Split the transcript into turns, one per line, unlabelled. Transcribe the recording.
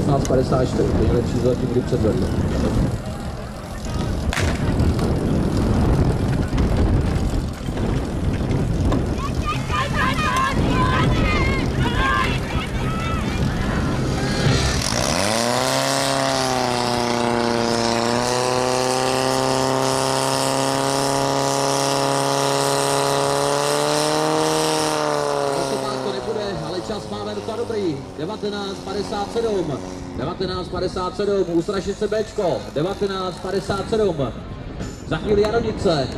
18.54, to je nejlepší zatím, kdy předvedl. Čas máme docela dobrý. 19.57. 19.57. Ustrašit se Bčko. 19.57. Za chvíli Jaronice.